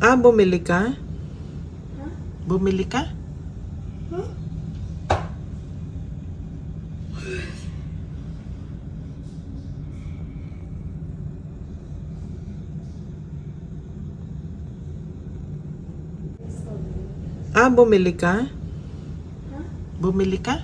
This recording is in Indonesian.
Ah, bumili ka? Bumili ka? Ah, bumili ka? Bumili ka?